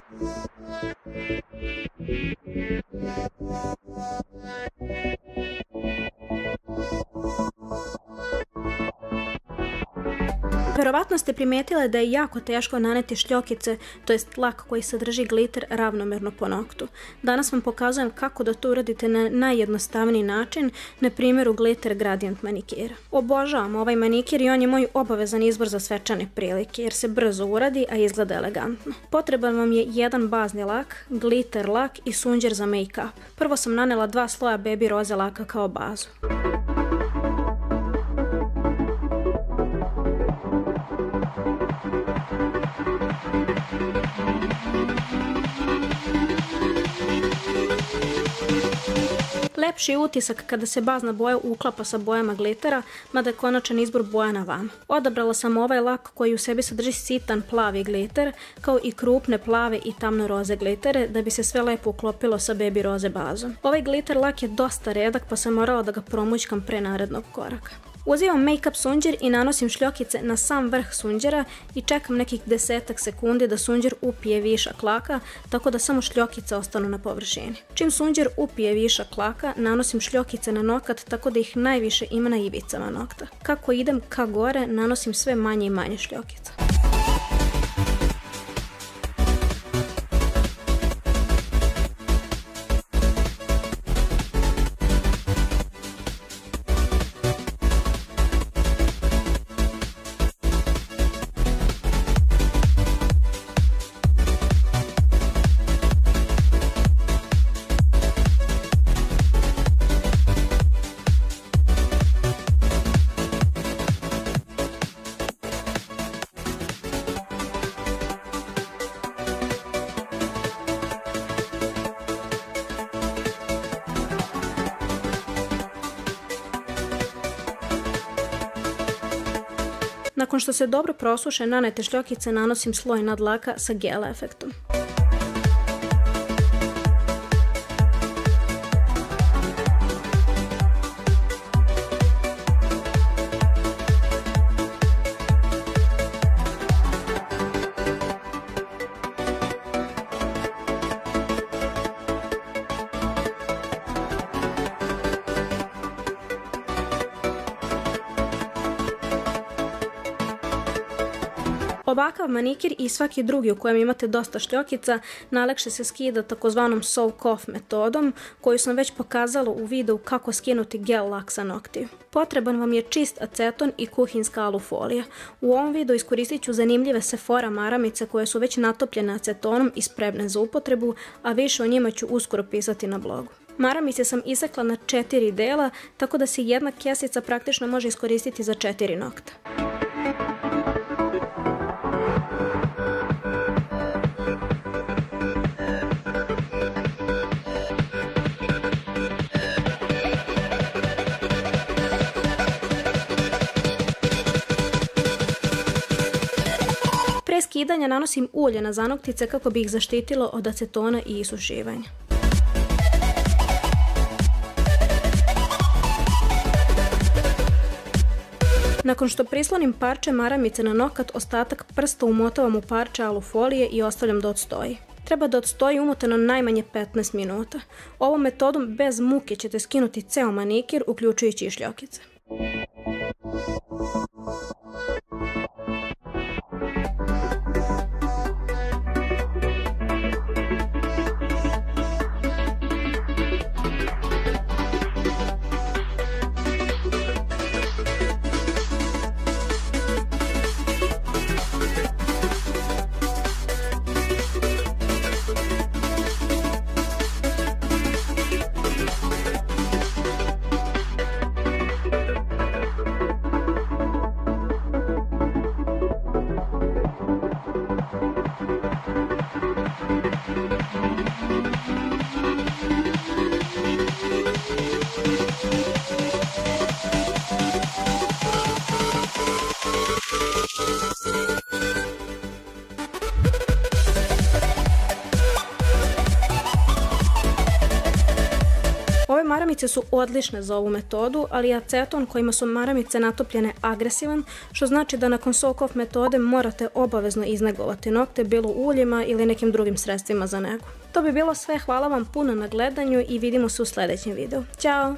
Thank you. Verovatno ste primijetile da je jako teško naneti šljokice, to jest lak koji sadrži gliter ravnomerno po noktu. Danas vam pokazujem kako da to uradite na najjednostavniji način, na primjeru glitter gradient manikira. Obožavam ovaj manikir i on je moj obavezan izbor za svečane prilike jer se brzo uradi, a izgleda elegantno. Potreban vam je jedan bazni lak, glitter lak i sunđer za make-up. Prvo sam nanela dva sloja baby roze laka kao bazu. Lepši utisak kada se bazna boja uklapa sa bojama glitera, mada je konačan izbor boja na vama. Odabrala sam ovaj lak koji u sebi sadrži sitan plavi gliter, kao i krupne plave i tamno roze glitere, da bi se sve lepo uklopilo sa baby roze bazom. Ovaj gliter lak je dosta redak, pa sam morala da ga promućkam pre narednog koraka. Uzimam make-up sunđer i nanosim šljokice na sam vrh sunđera i čekam nekih desetak sekundi da sunđer upije višak laka, tako da samo šljokice ostanu na površini. Čim sunđer upije višak laka, nanosim šljokice na nokat tako da ih najviše ima na ivicama nokta. Kako idem ka gore, nanosim sve manje i manje šljokica. Nakon što se dobro prosuše nanete šljokice nanosim sloj nadlaka sa gel efektom. Ovakav manikir i svaki drugi u kojem imate dosta šljokica najlakše se skida takozvanom soak off metodom koju sam već pokazala u videu kako skinuti gel lak sa noktiju. Potreban vam je čist aceton i kuhinska alufolija. U ovom videu iskoristit ću zanimljive Sephora maramice koje su već natopljene acetonom i spremne za upotrebu, a više o njima ću uskoro pisati na blogu. Maramice sam isekla na četiri dela, tako da se jedna kesica praktično može iskoristiti za četiri nokta. Skidanja nanosim ulje na zanoktice kako bi ih zaštitilo od acetona i isušivanja. Nakon što prislonim parče maramice na nokat, ostatak prsta umotavam u parče alufolije i ostavljam da odstoji. Treba da odstoji umotano najmanje 15 minuta. Ovom metodom bez muke ćete skinuti ceo manikir, uključujući i šljokice. Maramice su odlične za ovu metodu, ali aceton kojima su maramice natopljene agresivan, što znači da nakon soak metode morate obavezno iznegovati nokte, bilo uljima ili nekim drugim sredstvima za nego. To bi bilo sve, hvala vam puno na gledanju i vidimo se u sljedećem videu. Ćao!